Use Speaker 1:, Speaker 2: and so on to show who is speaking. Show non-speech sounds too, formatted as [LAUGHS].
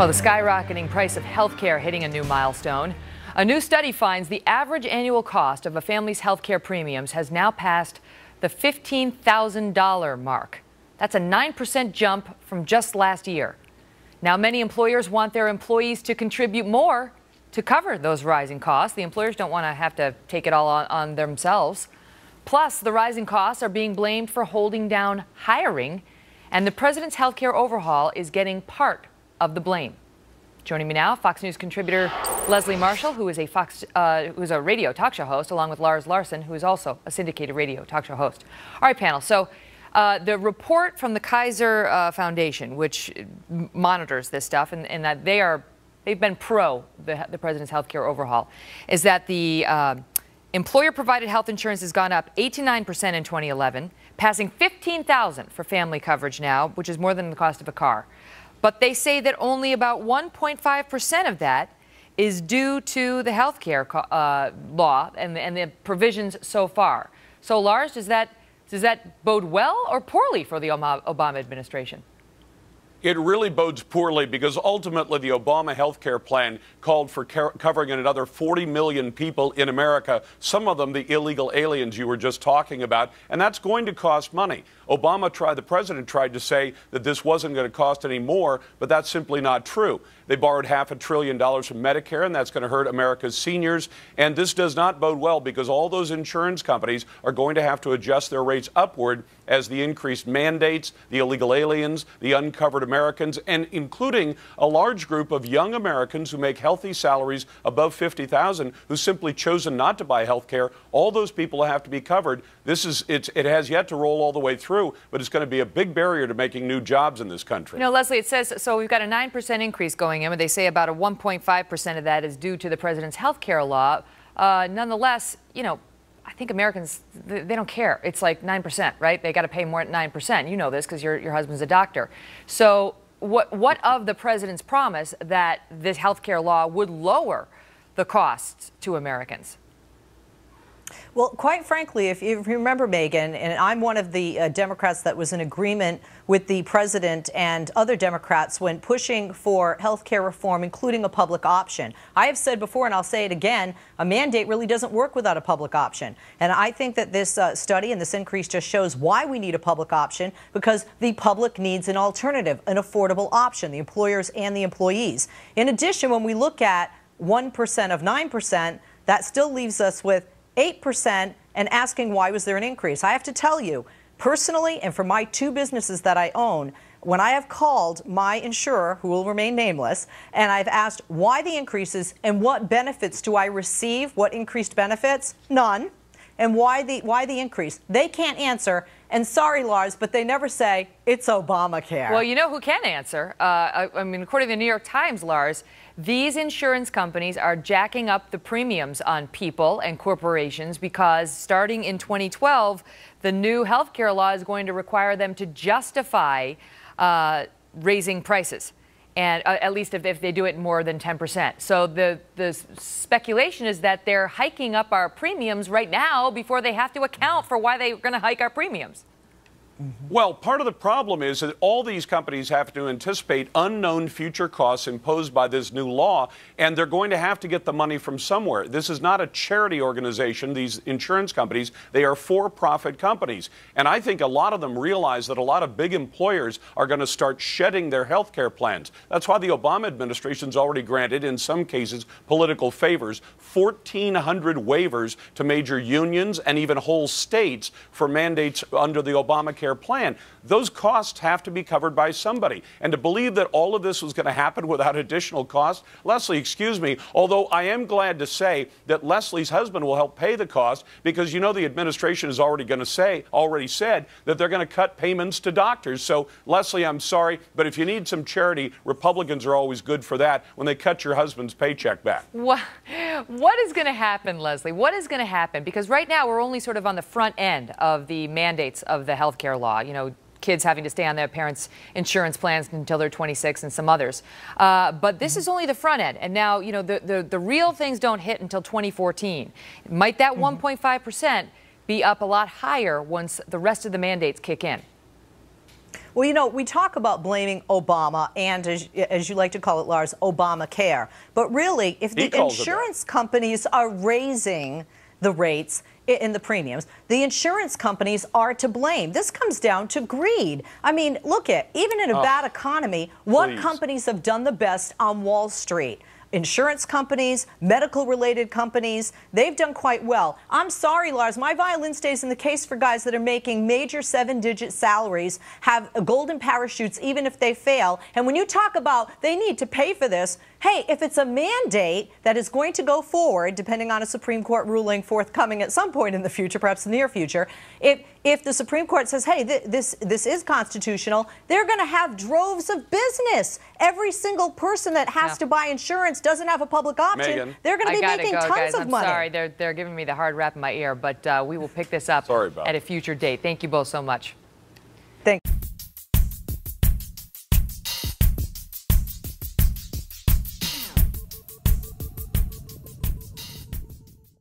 Speaker 1: Well, the skyrocketing price of health care hitting a new milestone. A new study finds the average annual cost of a family's health care premiums has now passed the $15,000 mark. That's a 9% jump from just last year. Now, many employers want their employees to contribute more to cover those rising costs. The employers don't want to have to take it all on, on themselves. Plus, the rising costs are being blamed for holding down hiring, and the president's health care overhaul is getting part of the blame. Joining me now, Fox News contributor Leslie Marshall, who is a Fox, uh, who's a radio talk show host, along with Lars Larson, who is also a syndicated radio talk show host. All right, panel. So. Uh, the report from the Kaiser uh, Foundation, which monitors this stuff, and, and, that they are they've been pro the, the president's health care overhaul, is that the uh, employer-provided health insurance has gone up 89 percent in 2011, passing 15,000 for family coverage now, which is more than the cost of a car. But they say that only about 1.5% of that is due to the health care uh, law and, and the provisions so far. So, Lars, does that, does that bode well or poorly for the Obama administration?
Speaker 2: It really bodes poorly because ultimately the Obama health care plan called for covering another 40 million people in America, some of them the illegal aliens you were just talking about, and that's going to cost money. Obama tried, the president tried to say that this wasn't going to cost any more, but that's simply not true. They borrowed half a trillion dollars from Medicare, and that's going to hurt America's seniors. And this does not bode well because all those insurance companies are going to have to adjust their rates upward as the increased mandates, the illegal aliens, the uncovered Americans, and including a large group of young Americans who make healthy salaries above 50,000 who simply chosen not to buy health care. All those people have to be covered. This is it has yet to roll all the way through, but it's going to be a big barrier to making new jobs in this country.
Speaker 1: You know, Leslie, it says so we've got a 9% increase going in, but they say about a 1.5% of that is due to the president's health care law. Uh, nonetheless, you know, I think Americans, they, don't care. It's like 9%, right? They got to pay more at 9%. You know this because your, your husband's a doctor. So, what, what of the president's promise that this health care law would lower the costs to Americans?
Speaker 3: Well, quite frankly, if you remember, Megyn, and I'm one of the uh, Democrats that was in agreement with the president and other Democrats when pushing for health care reform, including a public option. I have said before, and I'll say it again, a mandate really doesn't work without a public option. And I think that this uh, study and this increase just shows why we need a public option because the public needs an alternative, an affordable option, the employers and the employees. In addition, when we look at 1% of 9%, that still leaves us with 8% and asking why was there an increase. I have to tell you, personally, and for my two businesses that I own, when I have called my insurer, who will remain nameless, and I've asked why the increases and what benefits do I receive, what increased benefits? None. And why the why the increase? They can't answer. And sorry, Lars, but they never say it's Obamacare.
Speaker 1: Well, you know who can answer? Uh, I, I mean, according to the New York Times, Lars, these insurance companies are jacking up the premiums on people and corporations because starting in 2012, the new healthcare law is going to require them to justify uh, raising prices. And uh, at least if, if, they do it more than 10%. So the, the speculation is that they're hiking up our premiums right now before they have to account for why they're going to hike our premiums.
Speaker 2: Mm-hmm. Well, part of the problem is that all these companies have to anticipate unknown future costs imposed by this new law, and they're going to have to get the money from somewhere. This is not a charity organization, these insurance companies. They are for profit companies. And I think a lot of them realize that a lot of big employers are going to start shedding their health care plans. That's why the Obama administration's already granted, in some cases, political favors 1,400 waivers to major unions and even whole states for mandates under the Obamacare plan. Those costs have to be covered by somebody. And to believe that all of this was going to happen [LAUGHS] without additional cost, Leslie, excuse me, although I am glad to say that Leslie's husband will help pay the cost because you know the administration is already going to say, already said that they're going to cut payments to doctors. So, Leslie, I'm sorry, but if you need some charity, Republicans are always good for that when they cut your husband's paycheck back.
Speaker 1: What, what is going to happen, Leslie? What is going to happen? Because right now we're only sort of on the front end of the mandates of the health care law. You know, kids having to stay on their parents' insurance plans until they're 26 and some others. Uh, but this is only the front end. And now, you know, the, the, the real things don't hit until 2014. Might that 1.5% mm-hmm. be up a lot higher once the rest of the mandates kick in?
Speaker 3: Well, you know, we talk about blaming Obama and, as, as you like to call it, Lars, Obamacare. But really, if the
Speaker 2: calls it that.
Speaker 3: insurance companies are raising the rates in the premiums, the insurance companies are to blame. This comes down to greed. I mean, look at even in a bad economy, what
Speaker 2: please.
Speaker 3: companies have done the best on Wall Street? Insurance companies, medical related companies, they've done quite well. I'm sorry, Lars, my violin stays in the case for guys that are making major seven digit salaries, have golden parachutes even if they fail. And when you talk about they need to pay for this, hey, if it's a mandate that is going to go forward, depending on a Supreme Court ruling forthcoming at some point in the future, perhaps the near future, if if the Supreme Court says, hey, th- this this is constitutional, they're going to have droves of business. Every single person that has
Speaker 1: Yeah.
Speaker 3: to buy insurance doesn't have a public option.
Speaker 2: Megyn.
Speaker 3: They're going to be making
Speaker 1: go,
Speaker 3: tons
Speaker 1: guys.
Speaker 3: of
Speaker 1: I'm
Speaker 3: money.
Speaker 1: sorry, they're they're giving me the hard rap in my ear, but uh, we will pick this up
Speaker 2: Sorry about
Speaker 1: at a future date. Thank you both so much.